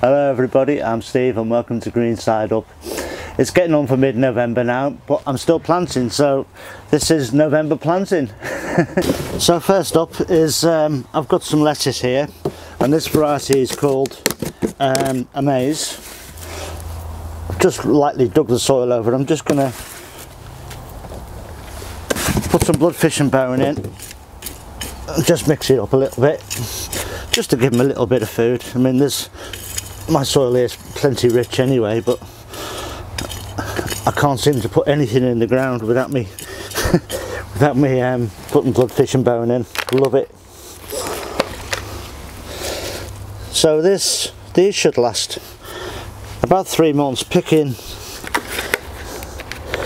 Hello everybody, I'm Steve and welcome to Green Side Up. It's getting on for mid-November now, but I'm still planting, so this is November planting. so first up is, um, I've got some lettuce here, and this variety is called um, Amaze. Just lightly dug the soil over I'm just to put some blood fish and bone in, and just mix it up a little bit, just to give them a little bit of food. I mean, there's my soil is plenty rich anyway but I can't seem to put anything in the ground without me without me um, putting bloodfish and bone in. Love it. So this these should last about three months picking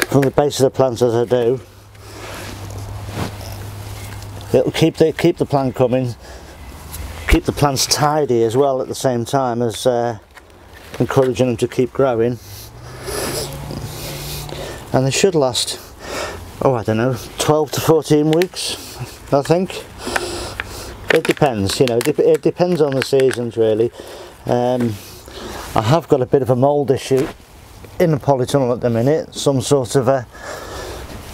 from the base of the plants as I do. It'll keep the keep the plant coming keep the plants tidy as well at the same time as uh, encouraging them to keep growing. And they should last oh I don't know 12 to 14 weeks I think. It depends you know it depends on the seasons really. Um, I have got a bit of a mould issue in the polytunnel at the minute some sort of a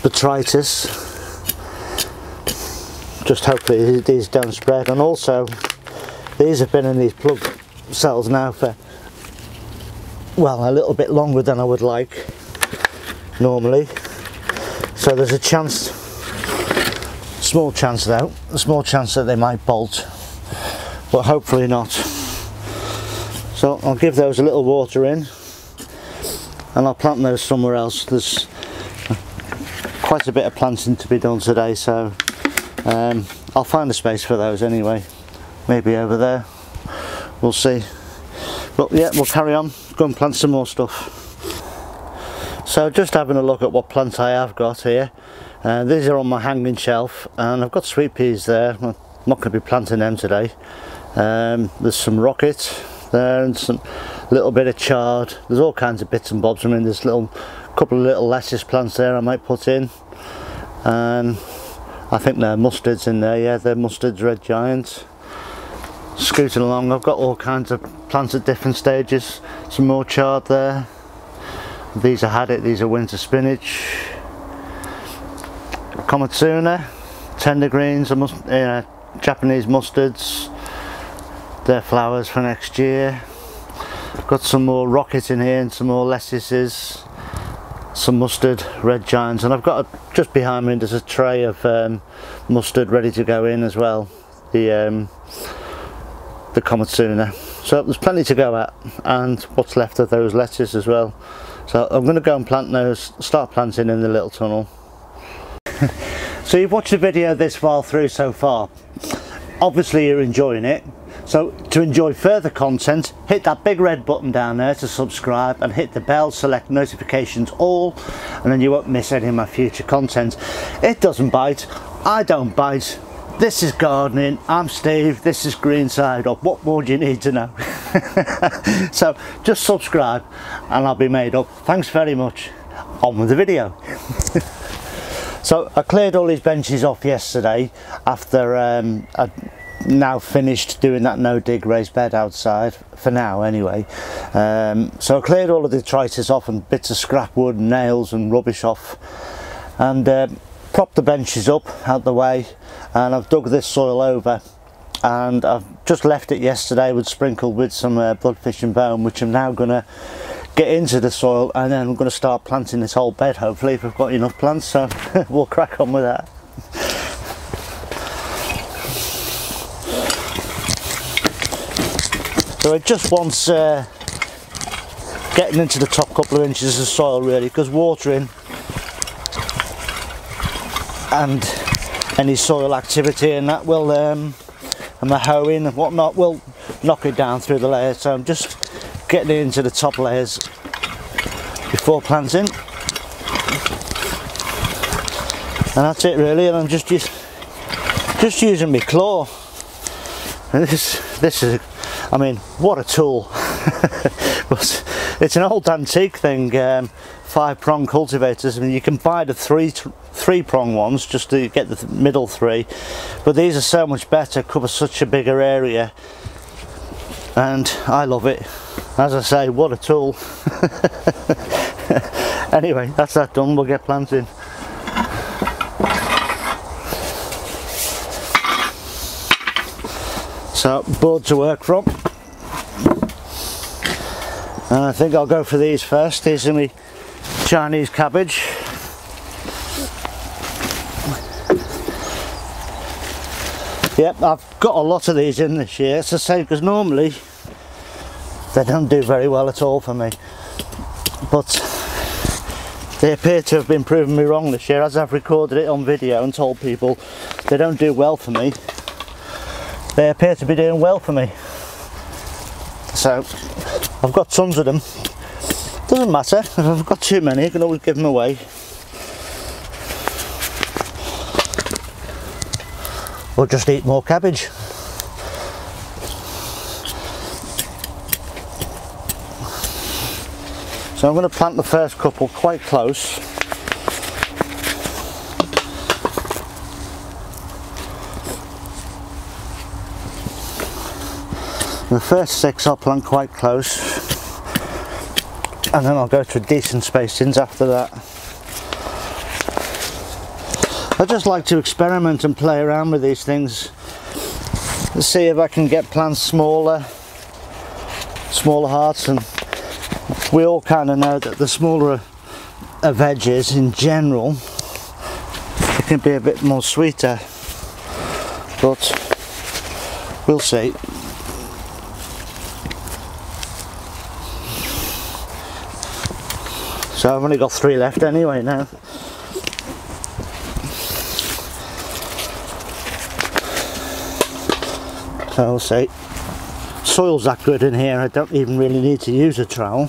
botrytis. Just hopefully these don't spread and also these have been in these plug cells now for, well, a little bit longer than I would like normally. So there's a chance, small chance though, a small chance that they might bolt, but hopefully not. So I'll give those a little water in and I'll plant those somewhere else. There's quite a bit of planting to be done today, so um, I'll find a space for those anyway maybe over there. We'll see. But yeah we'll carry on. Go and plant some more stuff. So just having a look at what plants I have got here. Uh, these are on my hanging shelf and I've got sweet peas there. I'm not going to be planting them today. Um, there's some rocket there and some little bit of chard. There's all kinds of bits and bobs. I mean there's little couple of little lettuce plants there I might put in. And I think they're mustards in there. Yeah they're mustards red giants scooting along. I've got all kinds of plants at different stages. Some more chard there. These are haddock these are winter spinach. Komatsuna tender greens Japanese mustards. Their flowers for next year. Got some more rocket in here and some more lettuces some mustard red giants and I've got a, just behind me there's a tray of um, mustard ready to go in as well. The um, the sooner. So there's plenty to go at and what's left of those lettuce as well. So I'm going to go and plant those, start planting in the little tunnel. so you've watched the video this far through so far. Obviously you're enjoying it. So to enjoy further content, hit that big red button down there to subscribe and hit the bell, select notifications all, and then you won't miss any of my future content. It doesn't bite, I don't bite, this is gardening, I'm Steve, this is Green Side Up. What more do you need to know? so just subscribe and I'll be made up. Thanks very much. On with the video. so I cleared all these benches off yesterday after um, I now finished doing that no dig raised bed outside for now anyway um, so I cleared all of the detritus off and bits of scrap wood nails and rubbish off and uh, propped the benches up out the way and I've dug this soil over and I've just left it yesterday with sprinkled with some uh, bloodfish and bone which I'm now going to get into the soil and then I'm going to start planting this whole bed hopefully if I've got enough plants so we'll crack on with that. So it just wants uh, getting into the top couple of inches of soil really because watering and any soil activity and that will um, and the hoeing and whatnot will knock it down through the layers so I'm just getting it into the top layers before planting and that's it really and I'm just just, just using my claw. And this this is I mean what a tool. But it's an old antique thing um, five prong cultivators I mean you can buy the three three prong ones just to get the middle three. But these are so much better cover such a bigger area. And I love it. As I say what a tool. Anyway that's that done. We'll get planting so board to work from. And I think I'll go for these first. These are my Chinese cabbage Yep, I've got a lot of these in this year. It's the same because normally they don't do very well at all for me. But they appear to have been proving me wrong this year as I've recorded it on video and told people they don't do well for me. They appear to be doing well for me. So I've got tons of them. Doesn't matter, if I've got too many I can always give them away. Or just eat more cabbage. So I'm going to plant the first couple quite close. The first six I'll plant quite close and then I'll go to decent spacings after that. I just like to experiment and play around with these things. See if I can get plants smaller smaller hearts and we all kind of know that the smaller a veg is in general it can be a bit more sweeter but we'll see. So I've only got three left anyway now so I'll say. Soil's that good in here I don't even really need to use a trowel.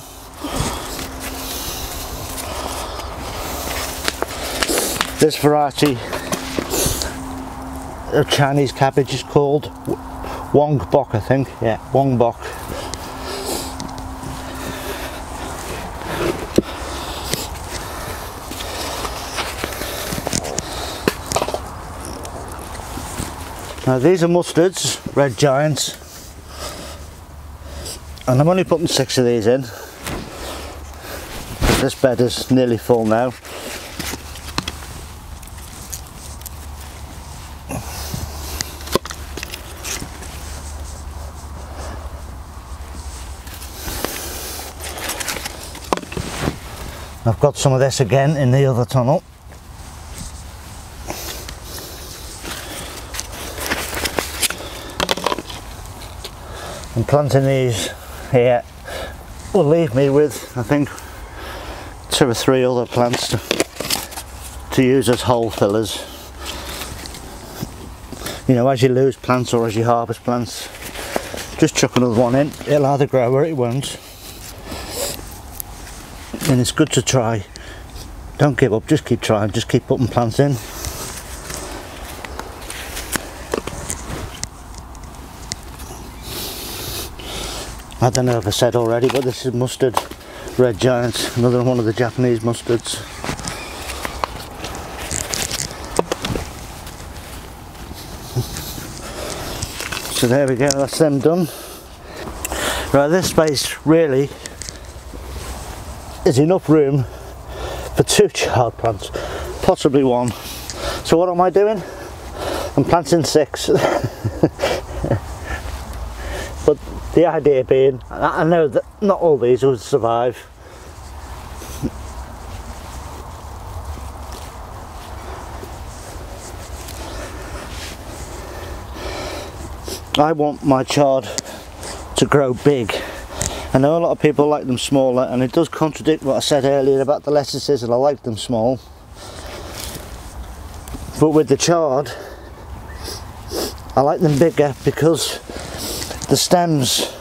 This variety of Chinese cabbage is called Wong Bok I think. Yeah Wong Bok Now these are mustards, red giants. And I'm only putting six of these in. This bed is nearly full now. I've got some of this again in the other tunnel. And planting these here. Will leave me with I think two or three other plants to, to use as hole fillers. You know as you lose plants or as you harvest plants just chuck another one in. It'll either grow or it won't and it's good to try. Don't give up just keep trying just keep putting plants in I don't know if I said already, but this is mustard, red giant, another one of the Japanese mustards. so there we go, that's them done. Right, this space really is enough room for two chard plants, possibly one. So what am I doing? I'm planting six. but the idea being I know that not all these will survive. I want my chard to grow big. I know a lot of people like them smaller and it does contradict what I said earlier about the lettuces and I like them small. But with the chard I like them bigger because the stems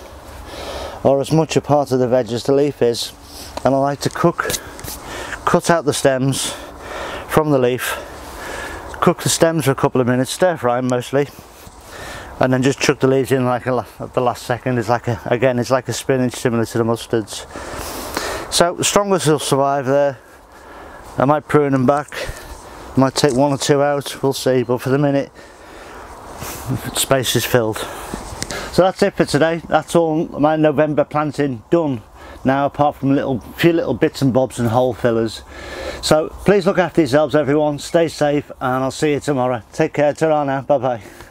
are as much a part of the veg as the leaf is and I like to cook cut out the stems from the leaf cook the stems for a couple of minutes stir fry them mostly and then just chuck the leaves in like a, at the last second. It's like a again it's like a spinach similar to the mustards. So strongest will survive there. I might prune them back. Might take one or two out. We'll see. But for the minute space is filled So that's it for today. That's all my November planting done now apart from a little few little bits and bobs and hole fillers. So please look after yourselves everyone, stay safe and I'll see you tomorrow. Take care, ta now, bye bye.